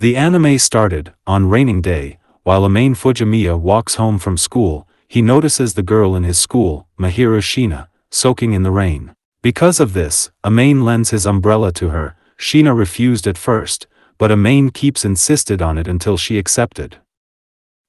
The anime started, on raining day, while Amane Fujimiya walks home from school, he notices the girl in his school, Mahiru Shiina, soaking in the rain. Because of this, Amane lends his umbrella to her, Shiina refused at first, but Amane keeps insisted on it until she accepted.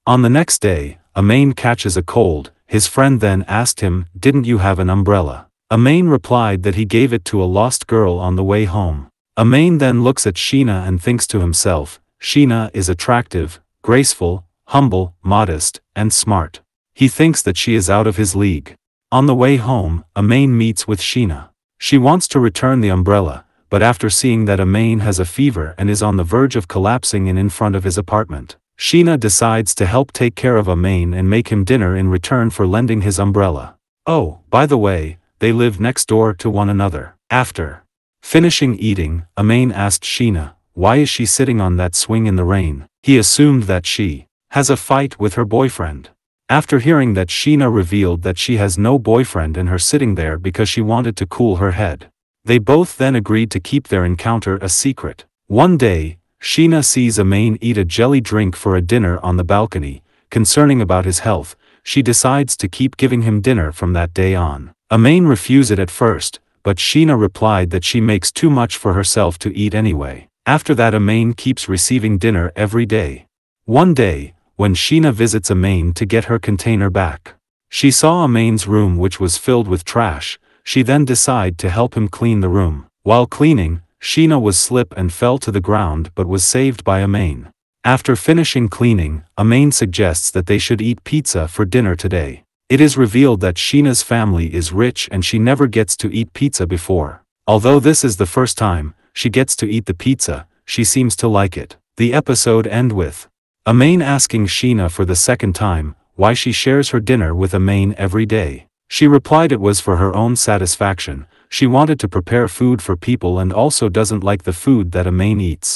On the next day, Amane catches a cold, his friend then asked him, didn't you have an umbrella? Amane replied that he gave it to a lost girl on the way home. Amane then looks at Shiina and thinks to himself, Shiina is attractive, graceful, humble, modest, and smart. He thinks that she is out of his league. On the way home, Amane meets with Shiina. She wants to return the umbrella, but after seeing that Amane has a fever and is on the verge of collapsing in in front of his apartment, Shiina decides to help take care of Amane and make him dinner in return for lending his umbrella. Oh, by the way, they live next door to one another. After finishing eating, Amane asked Shiina, why is she sitting on that swing in the rain? He assumed that she has a fight with her boyfriend. After hearing that Shiina revealed that she has no boyfriend and her sitting there because she wanted to cool her head. They both then agreed to keep their encounter a secret. One day, Shiina sees Amane eat a jelly drink for a dinner on the balcony, concerning about his health, she decides to keep giving him dinner from that day on. Amane refused it at first, but Shiina replied that she makes too much for herself to eat anyway. After that Amane keeps receiving dinner every day. One day, when Shiina visits Amane to get her container back. She saw Amane's room which was filled with trash, she then decide to help him clean the room. While cleaning, Shiina was slip and fell to the ground but was saved by Amane. After finishing cleaning, Amane suggests that they should eat pizza for dinner today. It is revealed that Shiina's family is rich and she never gets to eat pizza before. Although this is the first time, she gets to eat the pizza, she seems to like it. The episode end with Amane asking Shiina for the second time, why she shares her dinner with Amane every day. She replied it was for her own satisfaction, she wanted to prepare food for people and also doesn't like the food that Amane eats.